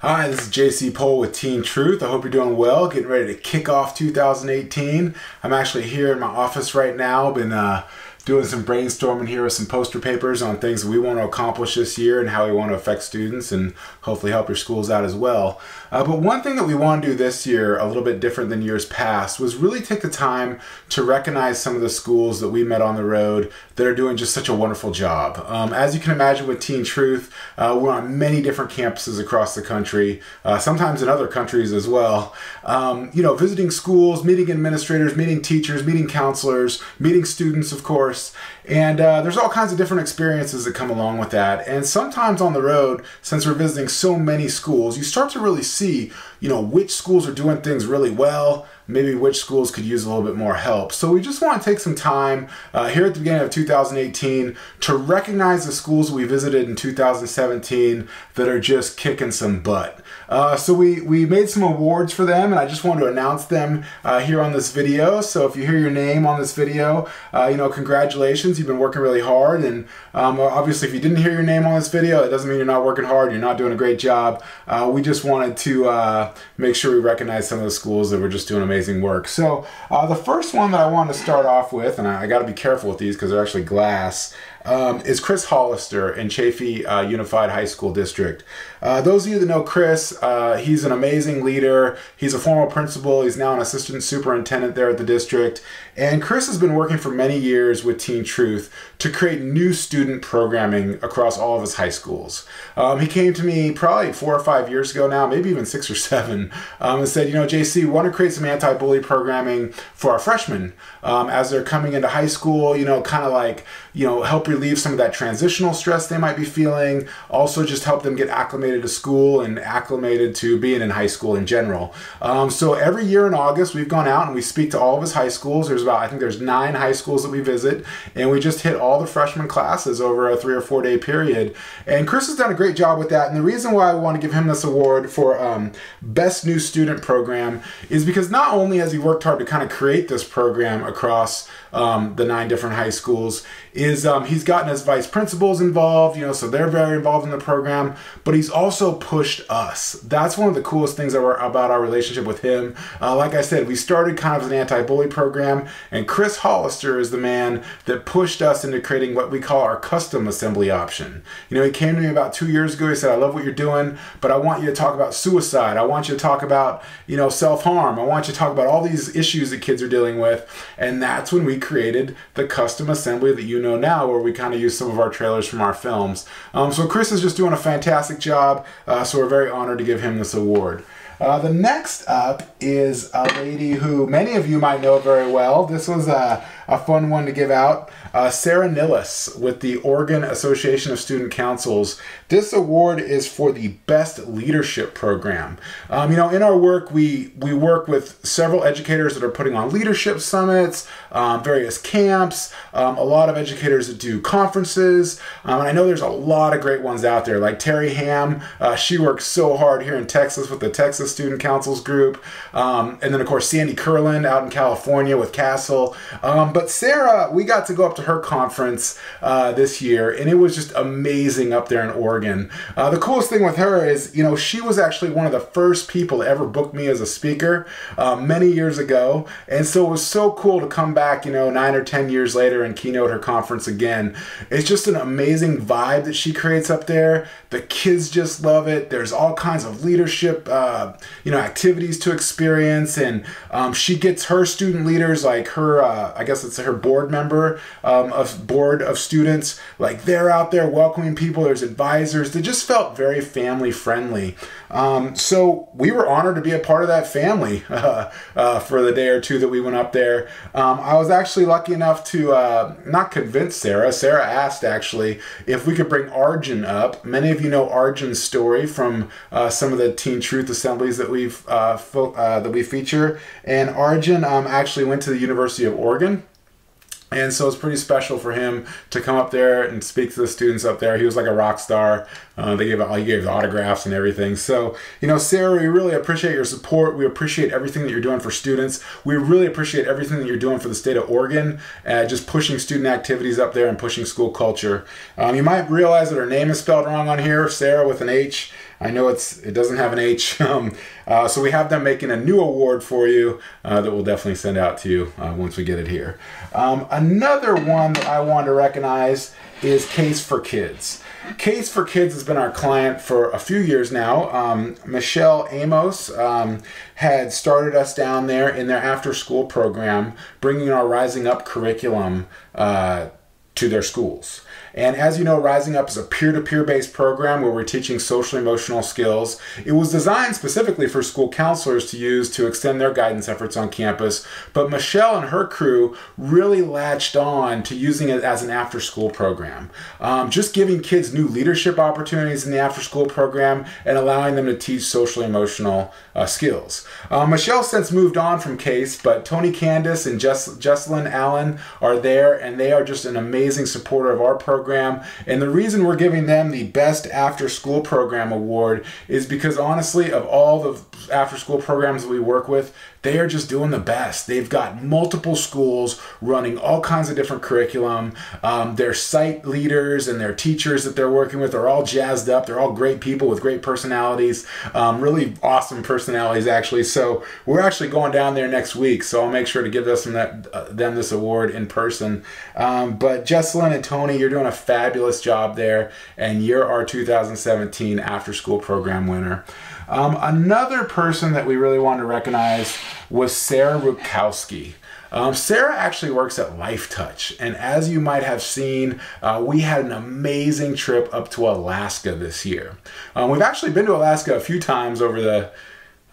Hi, this is JC Pohl with Teen Truth. I hope you're doing well. Getting ready to kick off 2018. I'm actually here in my office right now. Been uh, doing some brainstorming here with some poster papers on things we want to accomplish this year and how we want to affect students and hopefully help your schools out as well. Uh, but one thing that we want to do this year, a little bit different than years past, was really take the time to recognize some of the schools that we met on the road that are doing just such a wonderful job. Um, as you can imagine with Teen Truth, uh, we're on many different campuses across the country, uh, sometimes in other countries as well. Um, you know, visiting schools, meeting administrators, meeting teachers, meeting counselors, meeting students, of course course. And uh, there's all kinds of different experiences that come along with that. And sometimes on the road, since we're visiting so many schools, you start to really see, you know, which schools are doing things really well, maybe which schools could use a little bit more help. So we just want to take some time uh, here at the beginning of 2018 to recognize the schools we visited in 2017 that are just kicking some butt. Uh, so we, we made some awards for them and I just wanted to announce them uh, here on this video. So if you hear your name on this video, uh, you know, congratulations, you've been working really hard. And um, obviously if you didn't hear your name on this video, it doesn't mean you're not working hard, you're not doing a great job. Uh, we just wanted to uh, make sure we recognize some of the schools that were just doing amazing work. So uh, the first one that I want to start off with, and I, I got to be careful with these because they're actually glass, um, is Chris Hollister in Chaffey uh, Unified High School District. Uh, those of you that know Chris, uh, he's an amazing leader. He's a former principal. He's now an assistant superintendent there at the district. And Chris has been working for many years with Teen Truth to create new student programming across all of his high schools. Um, he came to me probably four or five years ago now, maybe even six or seven, um, and said, you know, JC, we want to create some anti-bully programming for our freshmen um, as they're coming into high school, you know, kind of like, you know, help relieve some of that transitional stress they might be feeling. Also just help them get acclimated to school and acclimated to being in high school in general. Um, so every year in August, we've gone out and we speak to all of his high schools. There's about, I think there's nine high schools that we visit, and we just hit all the freshman classes over a three or four day period. And Chris has done a great job with that. And the reason why I want to give him this award for um, Best New Student Program is because not only has he worked hard to kind of create this program across um, the nine different high schools, is um, he's gotten his vice principals involved, you know, so they're very involved in the program, but he's also pushed us. That's one of the coolest things about our relationship with him. Uh, like I said, we started kind of an anti-bully program, and Chris Hollister is the man that pushed us into creating what we call our custom assembly option. You know, he came to me about two years ago. He said, I love what you're doing, but I want you to talk about suicide. I want you to talk about, you know, self-harm. I want you to talk about all these issues that kids are dealing with. And that's when we created the custom assembly that you know now, where we kind of use some of our trailers from our films. Um, so Chris is just doing a fantastic job. Uh, so we're very honored to give him this award. Uh, the next up is a lady who many of you might know very well. This was a, a fun one to give out. Uh, Sarah Nillis with the Oregon Association of Student Councils. This award is for the Best Leadership Program. Um, you know, in our work, we, we work with several educators that are putting on leadership summits, um, various camps, um, a lot of educators that do conferences. Um, and I know there's a lot of great ones out there, like Terry Ham. Uh, she works so hard here in Texas with the Texas Student Councils group. Um, and then, of course, Sandy Curland out in California with CASEL. Um, but Sarah, we got to go up to her conference uh, this year, and it was just amazing up there in Oregon. Uh, the coolest thing with her is, you know, she was actually one of the first people to ever book me as a speaker uh, many years ago, and so it was so cool to come back, you know, nine or ten years later and keynote her conference again. It's just an amazing vibe that she creates up there. The kids just love it. There's all kinds of leadership, uh, you know, activities to experience, and um, she gets her student leaders, like her, uh, I guess it's her board member, um, of board of students. Like they're out there welcoming people. There's advisors. They just felt very family friendly. Um, so we were honored to be a part of that family uh, uh, for the day or two that we went up there. Um, I was actually lucky enough to uh, not convince Sarah. Sarah asked actually if we could bring Arjun up. Many of you know Arjun's story from uh, some of the Teen Truth assemblies that we've uh, uh, that we feature. And Arjun um, actually went to the University of Oregon and so it's pretty special for him to come up there and speak to the students up there. He was like a rock star. Uh, they gave he gave autographs and everything. So you know, Sarah, we really appreciate your support. We appreciate everything that you're doing for students. We really appreciate everything that you're doing for the state of Oregon, uh, just pushing student activities up there and pushing school culture. Um, you might realize that her name is spelled wrong on here, Sarah with an H. I know it's it doesn't have an H. Um, uh, so we have them making a new award for you uh, that we'll definitely send out to you uh, once we get it here. Um, another one that I want to recognize is Case for Kids. Case for Kids has been our client for a few years now. Um, Michelle Amos um, had started us down there in their after school program, bringing our Rising Up curriculum uh, to their schools. And as you know, Rising Up is a peer to peer based program where we're teaching social emotional skills. It was designed specifically for school counselors to use to extend their guidance efforts on campus. But Michelle and her crew really latched on to using it as an after school program. Um, just giving kids new leadership opportunities in the after school program and allowing them to teach social emotional uh, skills. Uh, Michelle since moved on from CASE, but Tony Candice and Jess- Jesselyn Allen are there and they are just an amazing supporter of our program program. And the reason we're giving them the Best After School Program Award is because honestly, of all the after school programs that we work with, they are just doing the best. They've got multiple schools running all kinds of different curriculum. Um, their site leaders and their teachers that they're working with are all jazzed up. They're all great people with great personalities, um, really awesome personalities, actually. So we're actually going down there next week. So I'll make sure to give them, that, uh, them this award in person. Um, but Jesselyn and Tony, you're doing a fabulous job there, and you're our 2017 after school program winner. Um, another person that we really wanted to recognize was Sarah Rukowski. Um, Sarah actually works at Lifetouch, and as you might have seen, uh, we had an amazing trip up to Alaska this year. Um, we've actually been to Alaska a few times over the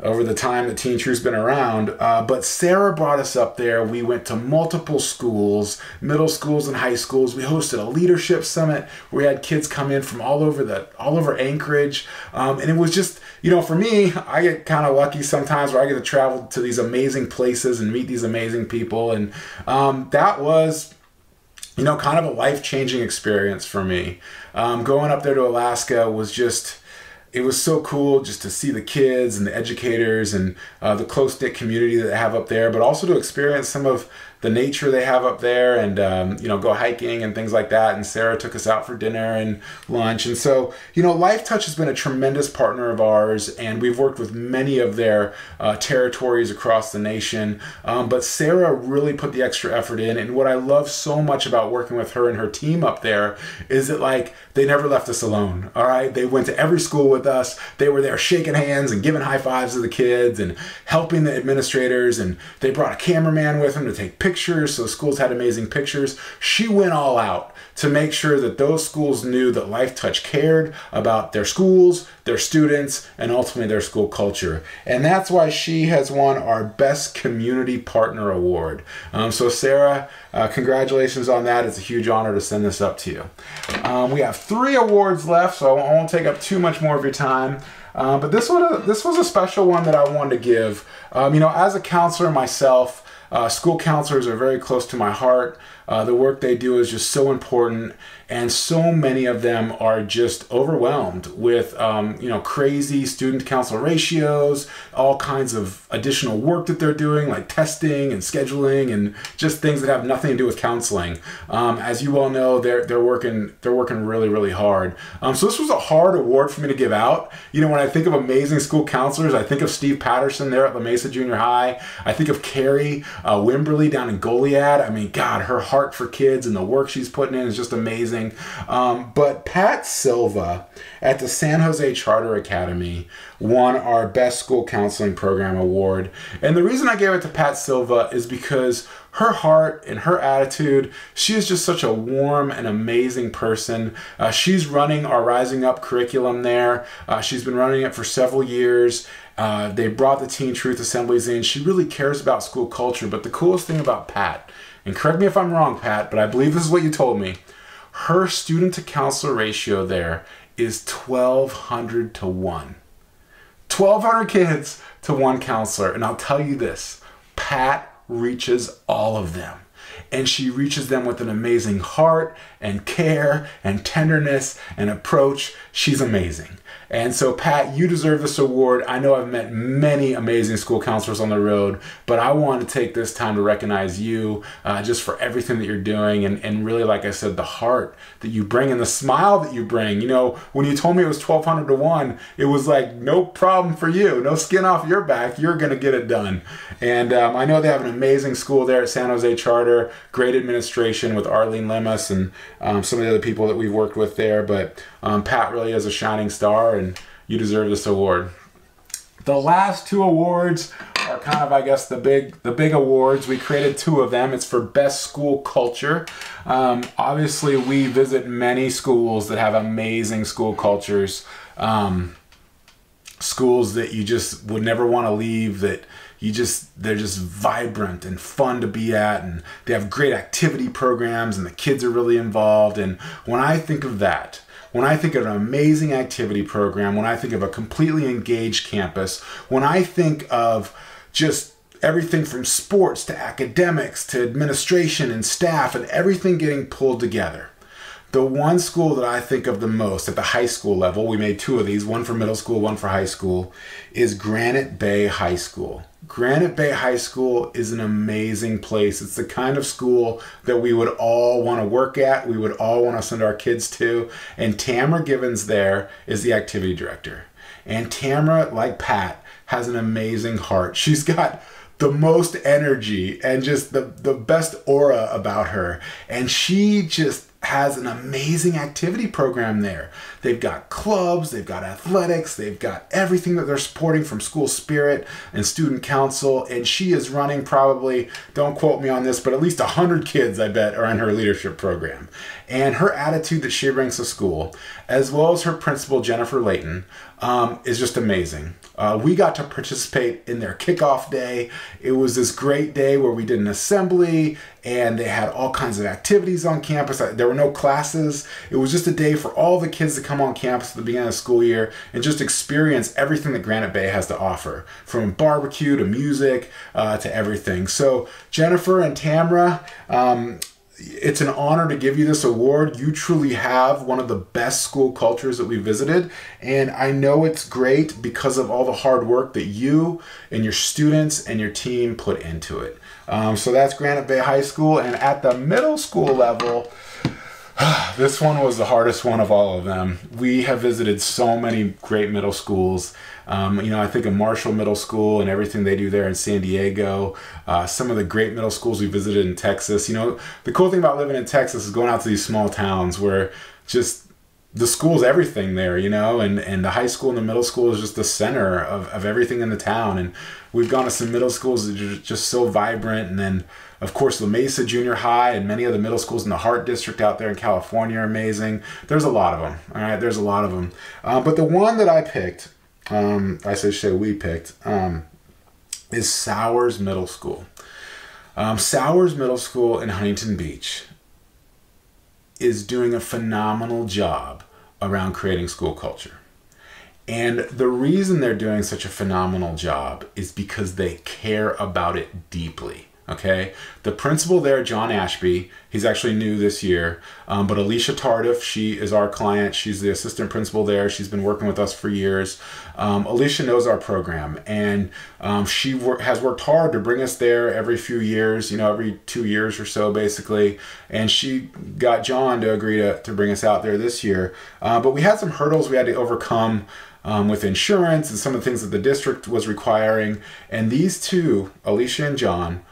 over the time that Teen Truth's been around. Uh, but Sarah brought us up there. We went to multiple schools, middle schools and high schools. We hosted a leadership summit where we had kids come in from all over the all over Anchorage, um, and it was just you know for me, I get kind of lucky sometimes where I get to travel to these amazing places and meet these amazing people, and um, that was you know kind of a life changing experience for me. Um, going up there to Alaska was just it was so cool just to see the kids and the educators and uh, the close knit community that they have up there, but also to experience some of the nature they have up there and um, you know go hiking and things like that. And sarah took us out for dinner and lunch. And so you know lifetouch has been a tremendous partner of ours and we've worked with many of their uh, territories across the nation. Um, but sarah really put the extra effort in. And what i love so much about working with her and her team up there is that like they never left us alone all right? They went to every school with us. They were there shaking hands and giving high fives to the kids and helping the administrators. And they brought a cameraman with them to take pictures pictures, so schools had amazing pictures. She went all out to make sure that those schools knew that Lifetouch cared about their schools, their students, and ultimately their school culture. And that's why she has won our Best Community Partner Award. Um, so, Sarah, uh, congratulations on that. It's a huge honor to send this up to you. Um, we have three awards left, so I won't take up too much more of your time. Uh, but this was a, this was a special one that I wanted to give. Um, you know, as a counselor myself, uh, school counselors are very close to my heart. Uh, the work they do is just so important, and so many of them are just overwhelmed with um, you know crazy student council ratios, all kinds of additional work that they're doing, like testing and scheduling, and just things that have nothing to do with counseling. Um, as you all know, they're they're working they're working really really hard. Um, so this was a hard award for me to give out. You know, when I think of amazing school counselors, I think of Steve Patterson there at La Mesa Junior High. I think of Carrie uh, Wimberly down in Goliad. I mean, God, her heart for kids and the work she's putting in is just amazing. Um, but Pat Silva at the San Jose Charter Academy won our Best School Counseling Program Award. And the reason I gave it to Pat Silva is because her heart and her attitude, she is just such a warm and amazing person. Uh, she's running our Rising Up curriculum there. Uh, she's been running it for several years. Uh, they brought the Teen Truth Assemblies in. She really cares about school culture. But the coolest thing about Pat, and correct me if I'm wrong, Pat, but I believe this is what you told me. Her student to counselor ratio there is 1200 to 1. 1200 kids to one counselor. And I'll tell you this Pat reaches all of them. And she reaches them with an amazing heart and care and tenderness and approach. She's amazing. And so, Pat, you deserve this award. I know I've met many amazing school counselors on the road, but I want to take this time to recognize you uh, just for everything that you're doing and, and really, like I said, the heart that you bring and the smile that you bring. You know, when you told me it was 1200 to 1, it was like no problem for you, no skin off your back. You're going to get it done. And um, I know they have an amazing school there at San Jose Charter, great administration with Arlene Lemus and um, some of the other people that we've worked with there. But um, Pat really is a shining star and you deserve this award. The last two awards are kind of, I guess, the big the big awards. We created two of them. It's for best school culture. Um, obviously, we visit many schools that have amazing school cultures. Um, schools that you just would never want to leave. That you just they're just vibrant and fun to be at, and they have great activity programs, and the kids are really involved. And when I think of that, when I think of an amazing activity program, when I think of a completely engaged campus, when I think of just everything from sports to academics to administration and staff and everything getting pulled together. The one school that I think of the most at the high school level, we made two of these, one for middle school, one for high school, is Granite Bay High School. Granite Bay High School is an amazing place. It's the kind of school that we would all want to work at, we would all want to send our kids to. And Tamara Givens there is the activity director. And Tamara, like Pat, has an amazing heart. She's got the most energy and just the, the best aura about her. And she just has an amazing activity program there. They've got clubs, they've got athletics, they've got everything that they're supporting from school spirit and student council. And she is running probably, don't quote me on this, but at least 100 kids, I bet, are in her leadership program. And her attitude that she brings to school, as well as her principal, Jennifer Layton, um, is just amazing. Uh, we got to participate in their kickoff day. It was this great day where we did an assembly and they had all kinds of activities on campus. There were no classes. It was just a day for all the kids to come on campus at the beginning of the school year and just experience everything that Granite Bay has to offer from barbecue to music uh, to everything. So, Jennifer and Tamra, um, it's an honor to give you this award. You truly have one of the best school cultures that we visited. And I know it's great because of all the hard work that you and your students and your team put into it. Um, so that's Granite Bay High School. And at the middle school level, this one was the hardest one of all of them. We have visited so many great middle schools. Um, you know, I think of Marshall Middle School and everything they do there in San Diego. Uh, some of the great middle schools we visited in Texas. You know, the cool thing about living in Texas is going out to these small towns where just the school's everything there, you know, and, and the high school and the middle school is just the center of, of everything in the town. And we've gone to some middle schools that are just so vibrant. And then, of course, La Mesa Junior High and many of the middle schools in the Hart District out there in California are amazing. There's a lot of them. All right, there's a lot of them. Uh, but the one that I picked, um, I should say we picked, um, is Sowers Middle School. Um, Sowers Middle School in Huntington Beach is doing a phenomenal job around creating school culture. And the reason they're doing such a phenomenal job is because they care about it deeply. Okay, the principal there, John Ashby, he's actually new this year. Um, but Alicia Tardif, she is our client. She's the assistant principal there. She's been working with us for years. Um, Alicia knows our program, and um, she wor- has worked hard to bring us there every few years. You know, every two years or so, basically. And she got John to agree to, to bring us out there this year. Uh, but we had some hurdles we had to overcome. Um, with insurance and some of the things that the district was requiring. And these two, Alicia and John,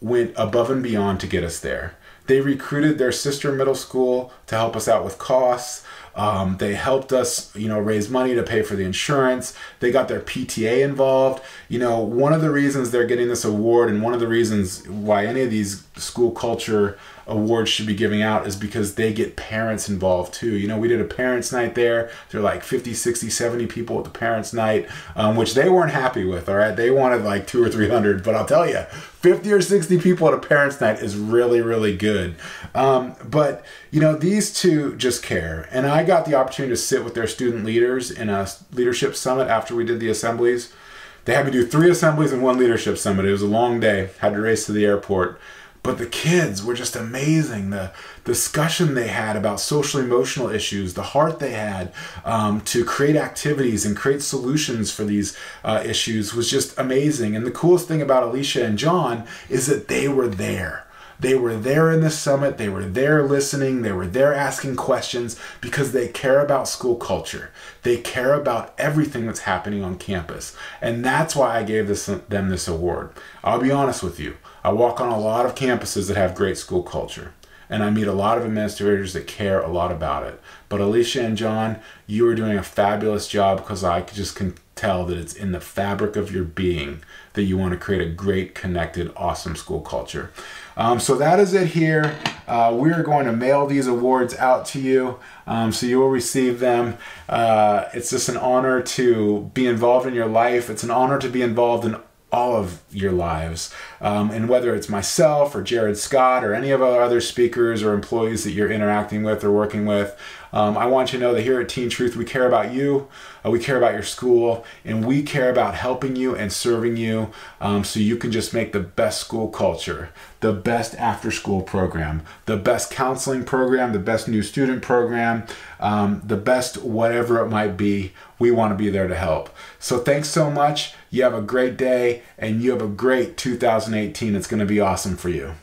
went above and beyond to get us there. They recruited their sister middle school to help us out with costs. Um, they helped us, you know, raise money to pay for the insurance. They got their PTA involved. You know, one of the reasons they're getting this award and one of the reasons why any of these school culture awards should be giving out is because they get parents involved too. You know, we did a parents' night there. There are like 50, 60, 70 people at the parents' night, um, which they weren't happy with, all right? They wanted like two or 300, but I'll tell you, 50 or 60 people at a parents' night is really, really good. Um, but, you know, these two just care. And I got the opportunity to sit with their student leaders in a leadership summit after we did the assemblies. They had me do three assemblies and one leadership summit. It was a long day, had to race to the airport. But the kids were just amazing. The discussion they had about social emotional issues, the heart they had um, to create activities and create solutions for these uh, issues was just amazing. And the coolest thing about Alicia and John is that they were there. They were there in the summit. They were there listening. They were there asking questions because they care about school culture. They care about everything that's happening on campus. And that's why I gave this, them this award. I'll be honest with you. I walk on a lot of campuses that have great school culture. And I meet a lot of administrators that care a lot about it. But Alicia and John, you are doing a fabulous job because I just can tell that it's in the fabric of your being that you want to create a great, connected, awesome school culture. Um, so that is it here. Uh, we are going to mail these awards out to you. Um, so you will receive them. Uh, it's just an honor to be involved in your life. It's an honor to be involved in all of your lives. Um, and whether it's myself or Jared Scott or any of our other speakers or employees that you're interacting with or working with, um, I want you to know that here at Teen Truth, we care about you, uh, we care about your school, and we care about helping you and serving you um, so you can just make the best school culture, the best after school program, the best counseling program, the best new student program, um, the best whatever it might be. We want to be there to help. So thanks so much. You have a great day and you have a great 2018. It's going to be awesome for you.